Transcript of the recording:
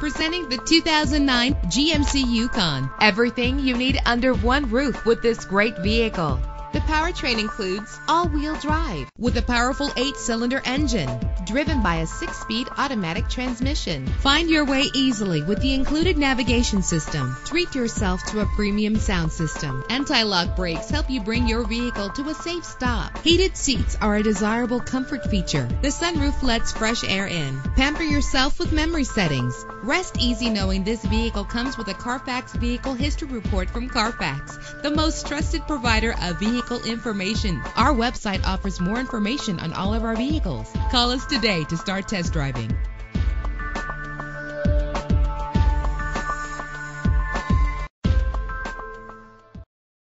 Presenting the 2009 GMC Yukon. Everything you need under one roof with this great vehicle. The powertrain includes all-wheel drive with a powerful eight-cylinder engine driven by a six-speed automatic transmission. Find your way easily with the included navigation system. Treat yourself to a premium sound system. Anti-lock brakes help you bring your vehicle to a safe stop. Heated seats are a desirable comfort feature. The sunroof lets fresh air in. Pamper yourself with memory settings. Rest easy knowing this vehicle comes with a Carfax Vehicle History Report from Carfax, the most trusted provider of vehicle information. Our website offers more information on all of our vehicles. Call us today to start test driving.